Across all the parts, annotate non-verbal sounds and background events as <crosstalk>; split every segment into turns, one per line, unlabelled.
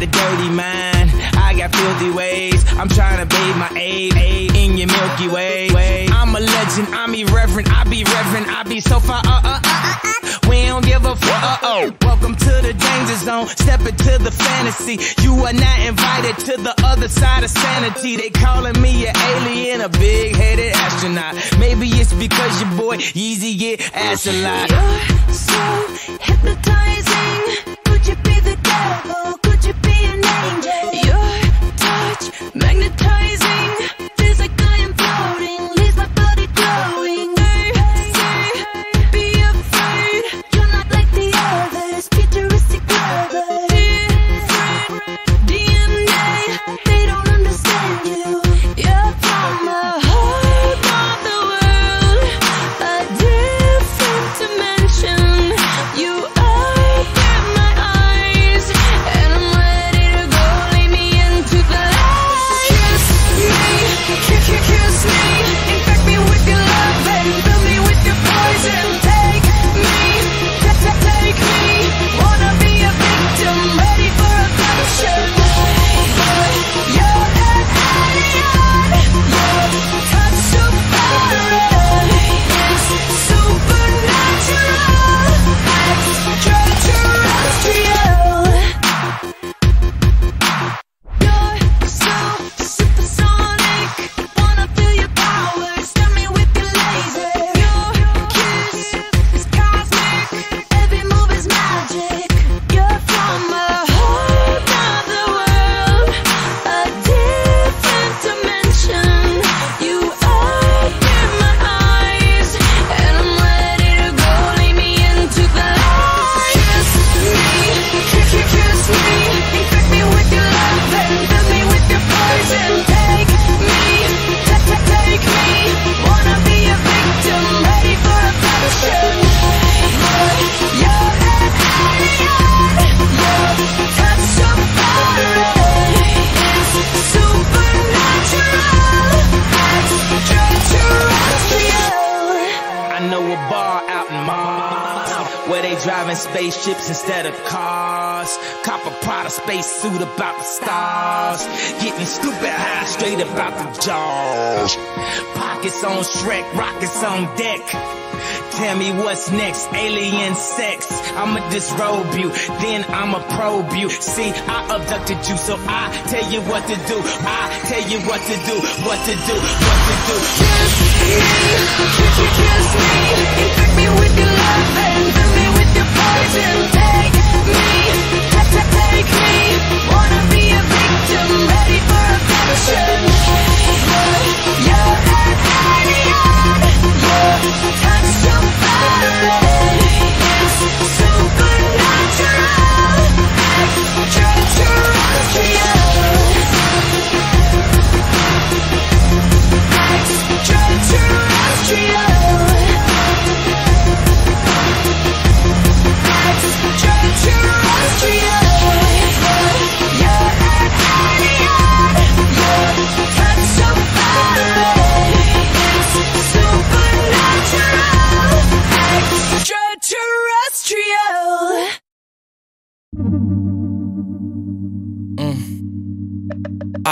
got a dirty mind. I got filthy ways. I'm trying to bathe my aid, in your Milky Way. I'm a legend. I'm irreverent. I be reverent. I be so far. Uh, uh, uh, uh, uh. We don't give a fuck. Uh oh. Welcome to the danger zone. Step into the fantasy. You are not invited to the other side of sanity. They calling me an alien, a big headed astronaut. Maybe it's because your boy Yeezy get ass a lot.
You're so hypnotizing. Could you be the devil? Magnetizing.
Spaceships instead of cars. Cop a Prada space suit about the stars. Getting stupid high straight about the jaws. Pockets on Shrek, rockets on deck. Tell me what's next, alien sex. I'ma disrobe you, then I'ma probe you. See, I abducted you, so I tell you what to do. I tell you what to do, what to do, what to do.
Kiss me, kiss me, infect me with your love and fill me with your poison. Take me,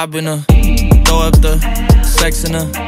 I've been a throw up the sex in her.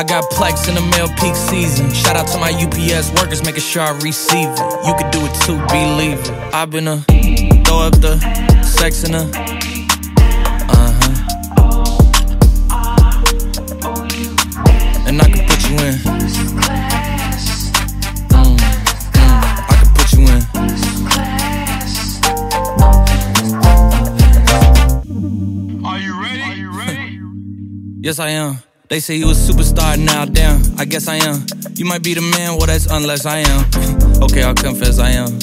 I got plex in the mail peak season. Shout out to my UPS workers, making sure I receive it. You could do it too, believe it. I've been a throw up the sex in her. Uh huh. And I can put you in. Mm, mm, I can put you in.
Are you ready? Are you ready?
Yes, I am. They say you a superstar now, damn. I guess I am. You might be the man, well, that's unless I am. <laughs> okay, I'll confess I am.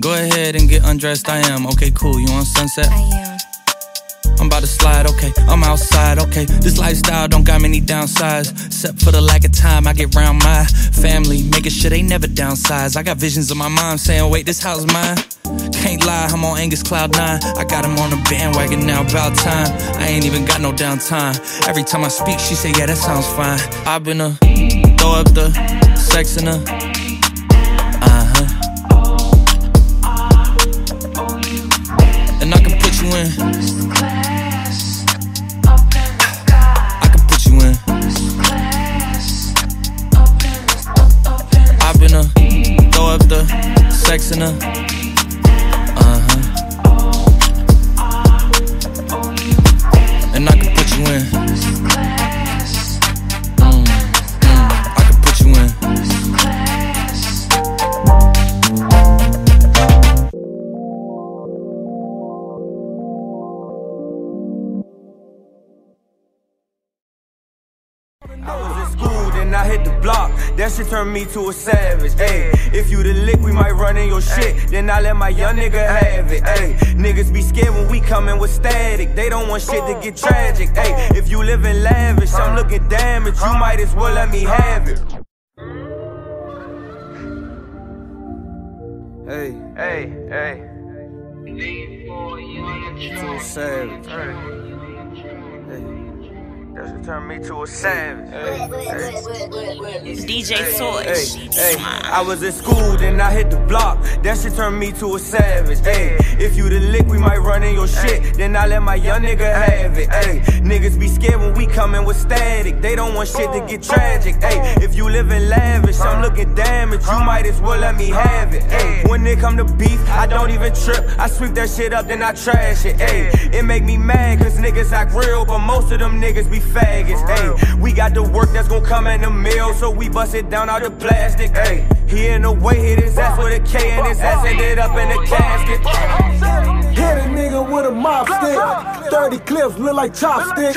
Go ahead and get undressed, I am. Okay, cool. You on sunset? About to slide, okay. I'm outside, okay. This lifestyle don't got many downsides. Except for the lack of time I get round my family. Making sure they never downsize. I got visions of my mom saying, wait, this house is mine. Can't lie, I'm on Angus Cloud 9. I got him on a bandwagon now, about time. I ain't even got no downtime. Every time I speak, she say, yeah, that sounds fine. I've been a throw up the sex in her. Sex in her.
That shit turned me to a savage. Ayy, if you the lick, we might run in your shit. Then I let my young nigga have it. Ayy, niggas be scared when we coming with static. They don't want shit to get tragic. Ayy, if you living lavish, I'm looking damaged. You might as well let me have it. Hey, hey, hey. To a savage. Hey. That shit turned me to a savage. Hey, hey.
DJ
Hey,
Switch.
hey, I was in school, then I hit the block. That shit turned me to a savage. Hey, if you the lick, we might run in your shit. Then I let my young nigga have it. Hey, niggas be scared when we coming with static. They don't want shit to get tragic. Hey, if you living lavish, I'm looking damaged. You might as well let me have it. Hey, when it come to beef, I don't even trip. I sweep that shit up, then I trash it. Hey, it make me mad, cause niggas act real, but most of them niggas be faggots. Hey, we got the work that's gonna come in the mail, so we bust it down out the plastic. Hey, he in the way, hit his ass with a K, and his ass ended up in a casket.
Hit a with a mop stick. 30 clips look like chopsticks.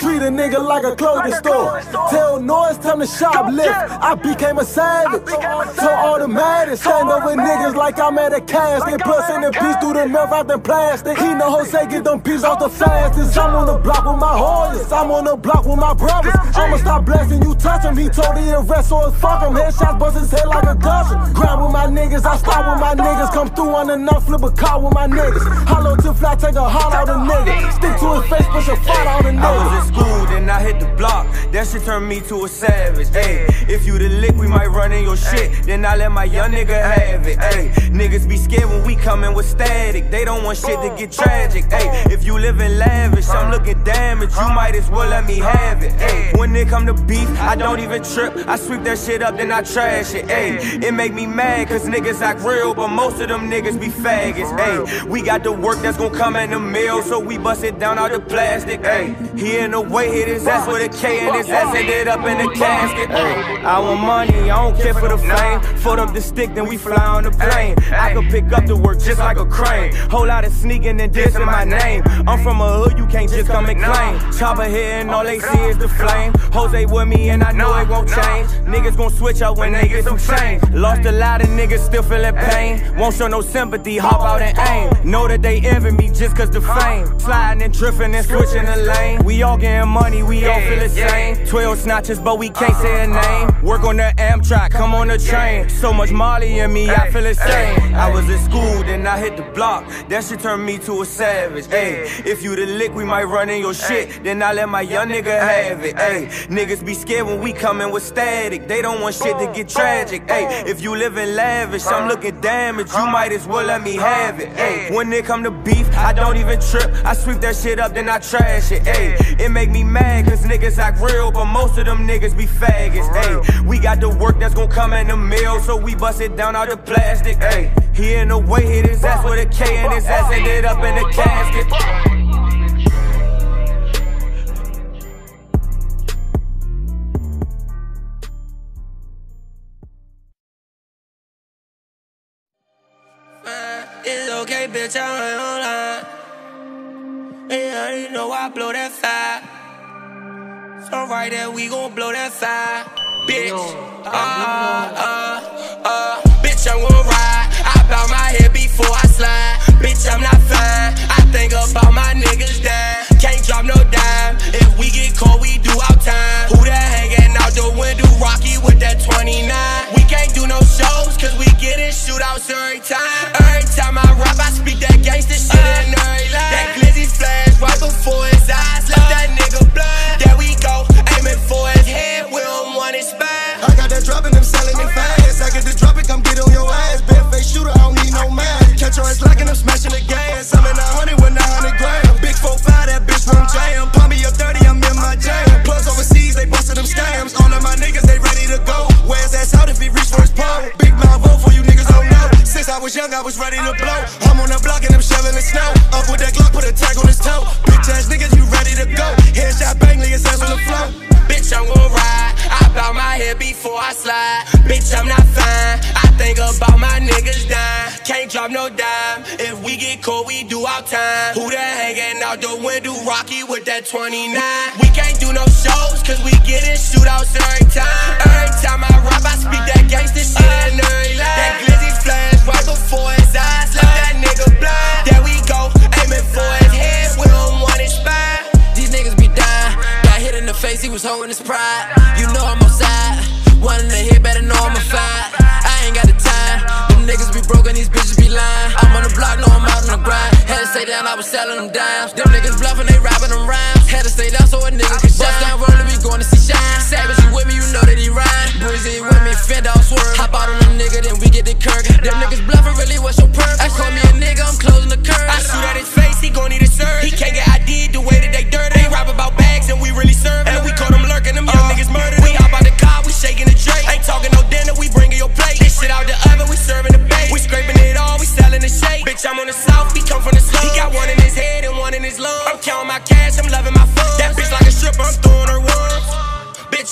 Treat a nigga like a clothing store. Tell noise, time to shoplift. I became a savage. So automatic. Stand over niggas like I'm at a casket. Plus in the piece through the mouth out the plastic. He know Jose get them pieces off the fastest. I'm on the block with my hoes. I'm on the block with my brothers. I'ma stop blasting you, touch him. He told the arrest so it's fuck him. Headshots bust his head like a dozen. Grab with my niggas, I stop with my niggas. Come through on the knock, flip a car with my niggas. Hollow tip fly, take a heart out a nigga. Stick to his face, push a fight out a
I
nigga.
I was in school, then I hit the block. That shit turned me to a savage. Ayy, if you the lick, we might run in your shit. Then I let my young nigga have it. Ayy, niggas be scared when we coming with static. They don't want shit to get tragic. Ayy, if you living lavish, I'm looking damaged. You might as well let me have it. Ayy, when it come to beef, I don't even trip. I sweep that shit up, then I trash it. Ayy, it make me mad, cause niggas act real, but most of them niggas be faggots. Ayy, we got the work that's come in the mail, so we bust it down out the plastic. Ayy, he in the way, hit his ass with a K, and his ass ended up in the casket. I want money, I don't care for the fame. Foot up the stick, then we fly on the plane. I can pick up the work just like a crane. Whole lot of sneaking and dissing my name. I'm from a hood, you can't just come and claim. Chopper here and all they see is the flame. Jose with me and I know it won't change. Niggas gon' switch up when they get some change. Lost a lot of niggas still feeling pain. Won't show no sympathy, hop out and aim. Know that they envy me just cause the fame. Sliding and drifting and switching the lane. We all getting money, we all feel the same. 12 snatches, but we can't uh-huh. say a name. Uh-huh. Work on the Amtrak, come on the train. So much Molly in me, I feel the same. I was in school, then I hit the block. That shit turned me to a savage. Ayy, if you the lick, we might run in your shit. Then I let my young nigga have it. Ayy, niggas be scared when we coming with static. They don't want shit to get tragic. Hey, if you living lavish, I'm looking damaged. You might as well let me have it. Hey, when it come to beef, I don't even trip. I sweep that shit up, then I trash it. Hey, it make me mad, cause niggas act real, but most of them niggas be faggots. Hey, we got the work that's gonna come in the mail, so we bust it down out the plastic. Hey, he in the way, hit his ass with a K, and his ass ended up in the casket.
It's okay, bitch, I'm my own line. And I didn't know I blow that fire. So right there, we gon' blow that fire. Bitch, uh, uh, uh, bitch, I'm gon' ride. I bow my head before I slide. Bitch, I'm not fine. I think about my niggas dying. Can't drop no dime. If we get caught, we do our time. Who that hanging out the window? Rocky with that 29. We can't do no shows, cause we get in shootouts every time. Every time I rap, I speak that gangsta shit in every line. That glizzy flash right before his eyes. Left that nigga blind. There we go, aiming for his head. We don't want his spine.
I got that drop and I'm selling it fast. I get the drop it, come get on your ass. Bad face shooter, I don't need no man. Catch your ass lacking, I'm smashing the gas. I'm in a hundred with a hundred grand. Was young, I was ready to blow. I'm on the block and I'm shoveling snow. Up with that Glock, put a tag on his toe. Bitch ass niggas, you ready to go? Headshot bang, leave his ass on the floor.
Bitch, I'm gon' ride. I bow my head before I slide. Bitch, I'm not fine. I think about my niggas dying. Can't drop no dime. If we get caught, we do our time. Who that hanging out the window? Rocky with that 29. We can't do no shows, cause we get in shootouts every time. Every time I rap, I speak that gangsta shit in every. Before his eyes. Left that nigga blind. There we go, aiming for his head. We don't want his spine.
These niggas be dying. Got hit in the face, he was holding his pride. You know I'm outside. In the hit, better know I'm a fight. I ain't got the time. Them niggas be broken, these bitches be lying. I'm on the block, know I'm out on the grind. Had to stay down, I was selling them dimes. Them niggas bluffing, they rapping them rhymes. Had to stay down so a nigga could shine. Bust down roller, we going to see shine. Savage, you with me, you know that he rhyme. Breezy with me, fend. Hop then we get the Kirk. Them niggas bluffing, really, what's your purpose? I call me a nigga, I'm closing the curve.
I shoot at his face, he gon' need a serve. He can't get ID the way that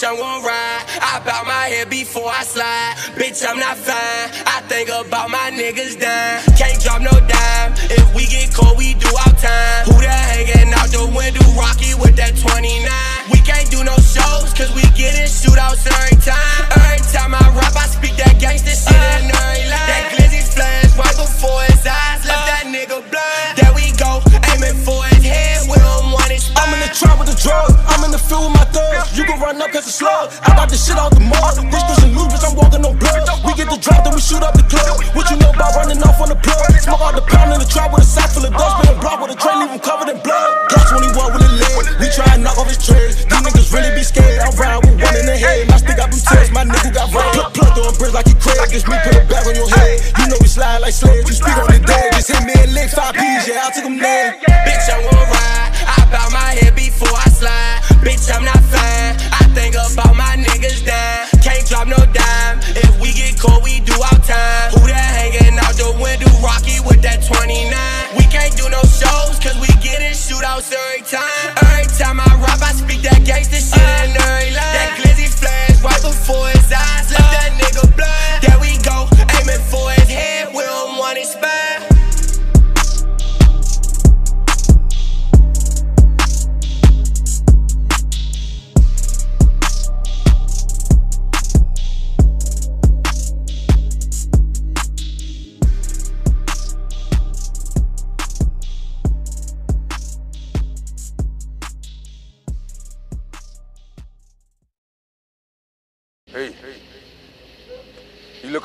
Bitch, I'm gon' ride. I bow my head before I slide. Bitch, I'm not fine. I think about my niggas dying. Can't drop no dime. If we get caught, we do our time. Who that hanging out the window? Rocky with that 29. We can't do no shows, cause we get in shootouts every time. Every time I rap, I speak that gangsta shit in every line. That glizzy flash right before his eyes. Left that nigga blind. There we go, aiming for his head. We don't want his
I'm in the trap with the drugs. I'm in the field with my thugs. You can run cause it's slug. I got the shit out the mud. This pushing loose, bitch, I'm walking on blood. We get the drop, then we shoot up the club. What you know about running off on the plug? Smoke out the pound in the trap with a sack full of dust. Been a block with a train, leave him covered in blood. Plus 21 with a leg. We try and knock off his treads. These niggas really be scared. I ride with one in the head. My stick got blue tears. My nigga got run. Plug, plug throwing bricks like he Craig. Just me put a bag on your head. You know we slide like slaves. You speak on the dead. Just hit me and lick five P's. Yeah, I took him there.
Bitch, I'm gon' ride. I bow my head Every time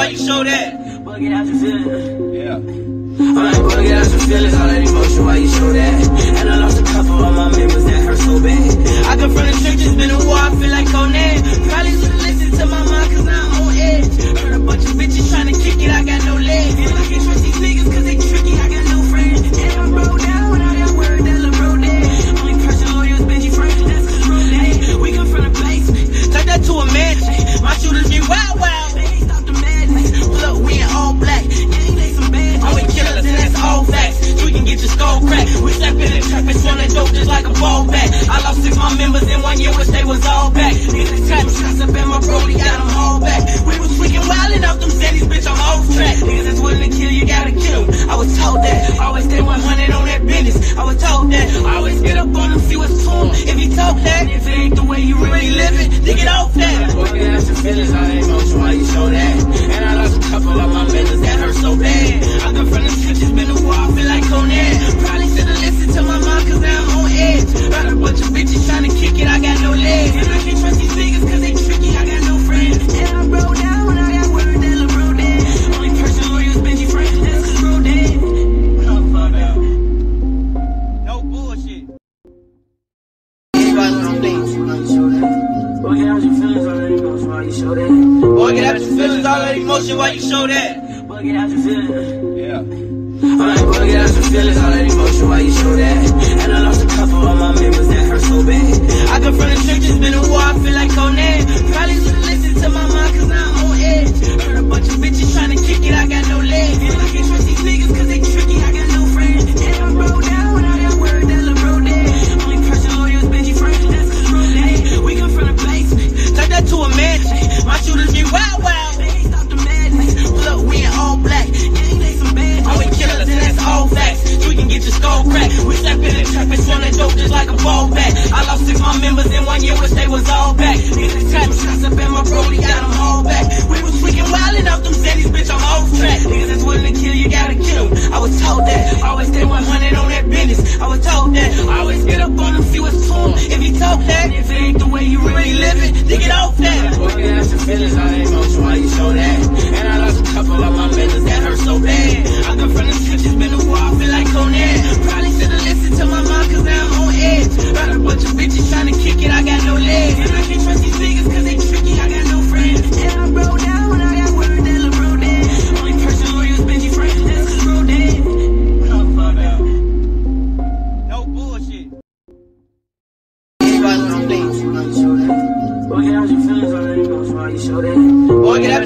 why you show that. Bug it out your feelings.
Yeah.
I'm like, bug out your feelings, all that emotion, why you show that? And I lost a couple of my members that hurt so bad. I come from the church, been a while. ball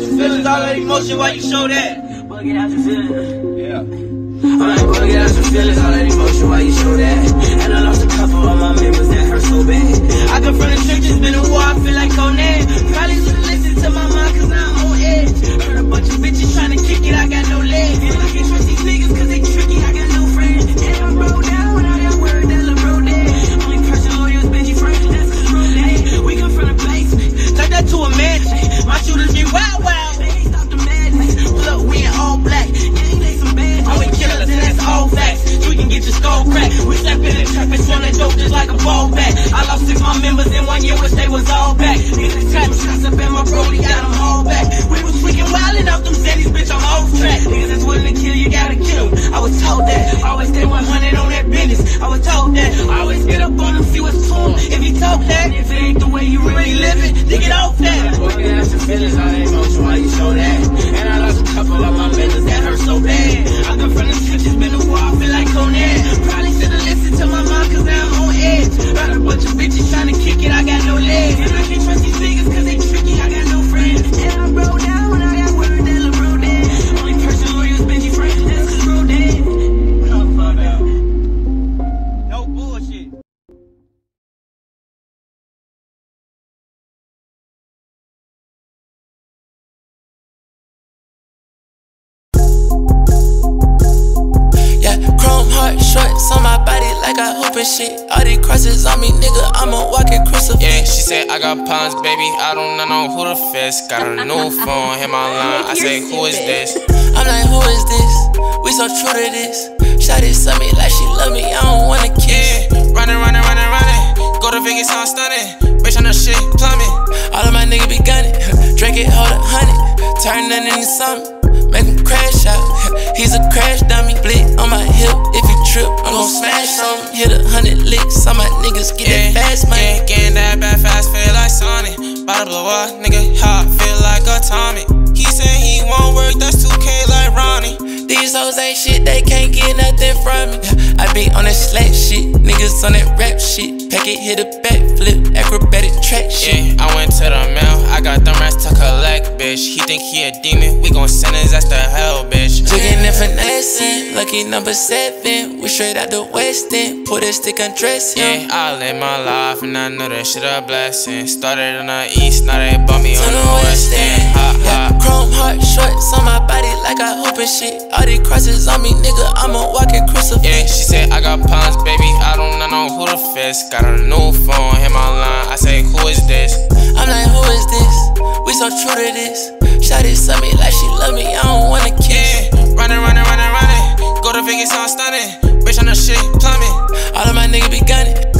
your feelings, all that emotion, why you show that? Bugging out your feelings. Yeah. I'm like, bugging out your feelings, all that emotion, why you show that? And I lost a couple of my members that hurt so bad. I come from the trenches, been a war, I feel like Conan. Probably should've listened to my mind, cause I'm on edge. Heard a bunch of bitches trying to kick it, I got no legs. And I can't trust these niggas, cause they tricky, I got no friends. And I'm rolled down when I got word that Lil' Bro dead. Only person loyal is Benji Frank, that's cause Bro dead. We come from the basement, turn that to a mansion. Shooters be wild, wild. Stop the madness. Up, we in all black. Gang, they some bad. Oh, we killers, and that's all facts. So we can get your skull cracked. We step in the trap and that dope just like a ball bat. I lost six my members in one year, wish they was all back. Niggas trap shots up in my brody, got them all back. We was tweaking wildin' off them Zeddies, bitch, I'm off track. Niggas that's willing to kill, you gotta kill 'em. I was told that. Always stay 100 on that business. I was told that. Always get up on them, see what's to 'em. If you talk that, if it ain't the way you really living, then get off that. Working out your feelings, all that emotion, why you show that? And I lost a couple of my members that hurt so bad. I come from the trenches, been a war, I feel like Conan. I got
pounds, baby. I don't know who the fist. Got a new <laughs> phone, hit my line. I say, who is this?
I'm like, who is this? We so true to this. Shawty saw me like she love me, I don't wanna kiss.
Yeah, running, running, running, running. Go to Vegas, I'm stunning. Bitch on the shit, plumbing.
All of my niggas be gunning. <laughs> Drink it, hold a hundred. Turn nothing into something. Make them crash out. He's a crash dummy. Blick on my hip. If he trip, I'm gon' smash him. Hit a hundred licks. All my niggas get that fast money.
Yeah, getting that bad fast, feel like Sonic. Bout to blow up, nigga, hot, feel like atomic. He said he won't work, that's 2K like Ronnie.
These hoes ain't shit, they can't get nothing from me. I be on that slack shit, niggas on that rap shit. Pack it, hit a backflip, acrobatic track shit.
Yeah, I went to the mail, I got them rats to collect, bitch. He think he a demon, we gon' send his ass to hell, bitch.
Jigging and finessing, lucky number seven. We straight out the west end, put a stick on dress
Yeah. I live my life and I know that shit a blessing. Started on the east, now they bump me
To
on
the
west end. Ha
Yeah,
ha.
chrome heart shorts on my body like I hoop and shit. All these crosses on me, nigga, I'm a walking crucifix.
Yeah, she said I got pounds, baby. I don't know who the fist. Got a new phone, hit my line. I say, who is this?
I'm like, who is this? We so true to this. Shawty saw me like she love me, I don't wanna kiss.
Yeah, running, running, running, running. Go to Vegas, I'm stunning. Bitch on the shit, plumbing.
All of my niggas be gunning.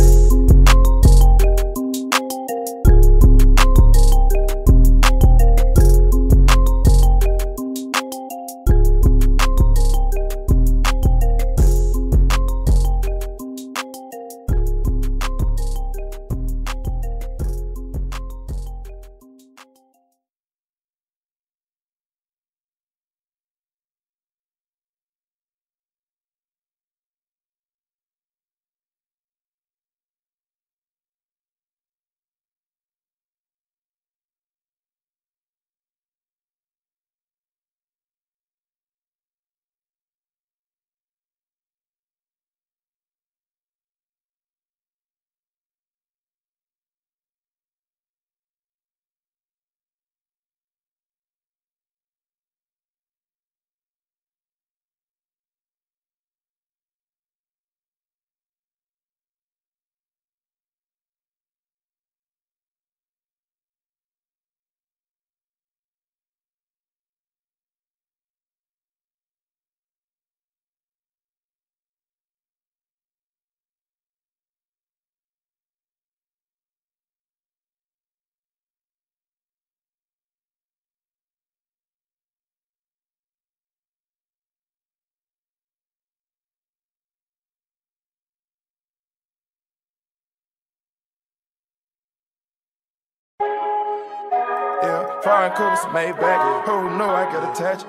Foreign coats made back. Who know I get attached?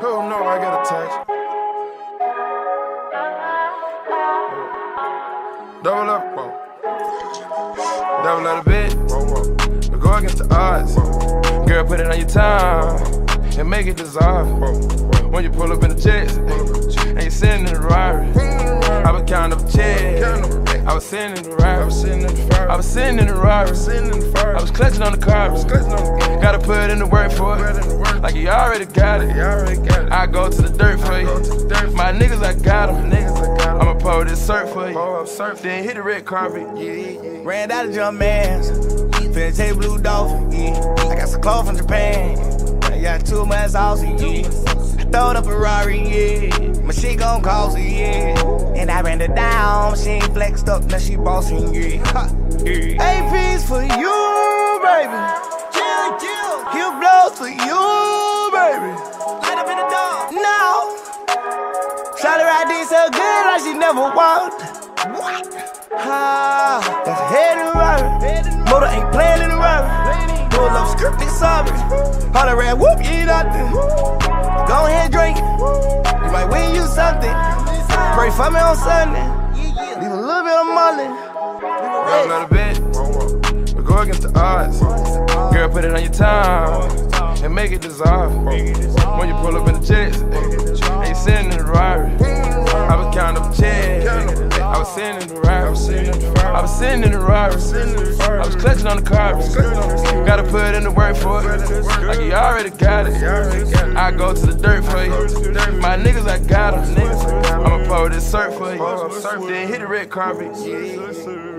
Who know I get attached? Double up, whoa. Double up a bit, whoa, go against the odds.
Girl, put it on your tongue and make it dissolve. When you pull up in the jets and you sitting in the Rari, I was counting up checks. I was sitting in the Rari. I was sitting in the Rari. I was sitting in the Rari. I was clutching on the car. Gotta put in the work for it. Like you already got it. I go to the dirt for you. My niggas, I got them. I'ma pour this surf for you. Then hit the red carpet.
Ran out of jump mans. Finna take blue dolphin. Yeah. I got some clothes from Japan. I got too much sauce. Yeah. Up a Ferrari. Yeah. My shit gon' cost it. Yeah. And I ran it down. She ain't flexed up. Now she bossing. Yeah. Ha. yeah. AP's for you, baby. Yeah. Heel blows for you, baby. Light up in the dark. No. Shawty ride this so good like she never walked. What? Ah, that's head and rubber. Motor ain't playing in the rubber. Pull up scripted sobbing. Holler red whoop, you nothing. Go ahead, drink. You might win you something. Pray for me on Sunday. Leave a little bit of money.
Girl, let a bit. We go against the odds. Girl, put it on your time and make it dissolve. When you pull up in the jets you sitting in the Rari. I was counting up checks. I was sitting in the Rari. I was sitting in the Rari. I was clutching on the car. Gotta put in the work for it. Like you already got it. I go to the dirt for you. My niggas, I got them. I'ma pour this surf for you. Then hit the red carpet.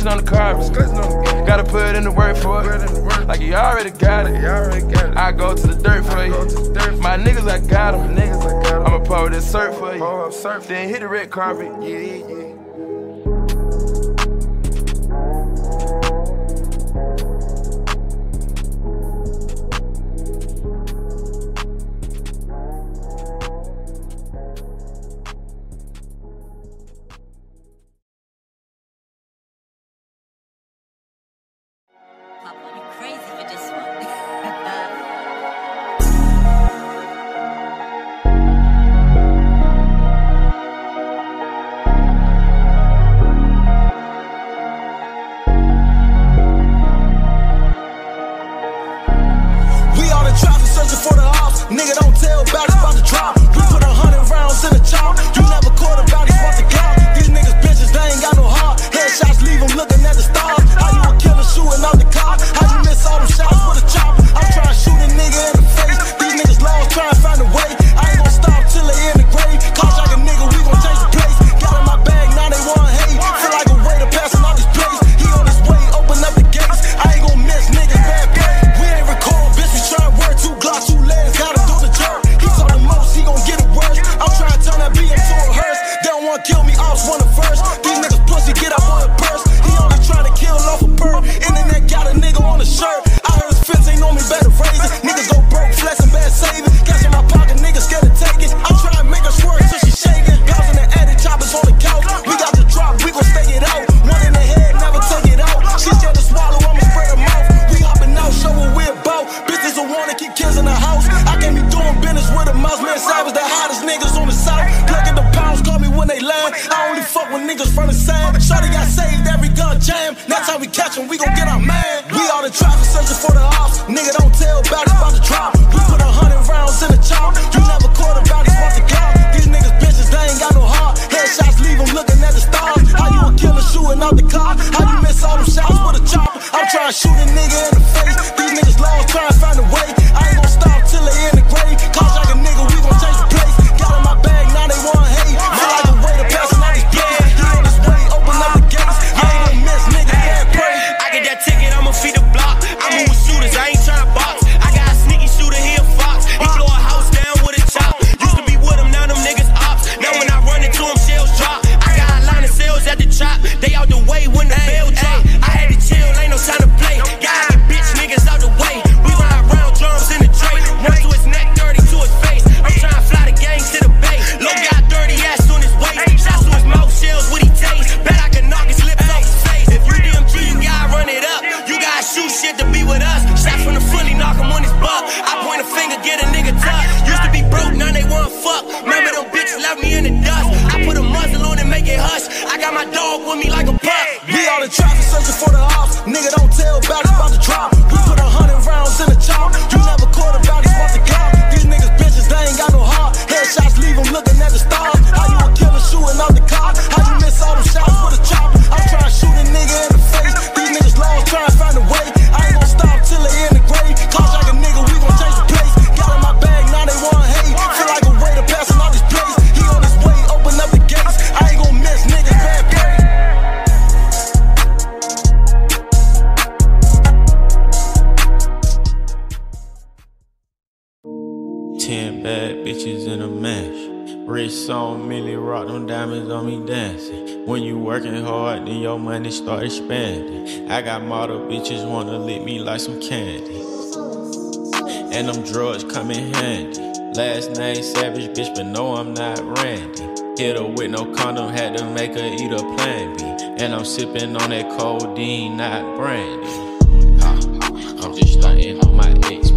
On the car. Gotta put in the work for it. Like you already got it. I go to the dirt for you. My niggas, I got them. I'ma pour this surf for you. Then hit the red carpet. Yeah, yeah,
Last name Savage, bitch, but no, I'm not Randy. Hit her with no condom, had to make her eat a plan B. And I'm sipping on that codeine, not brandy. I'm just starting on my ex.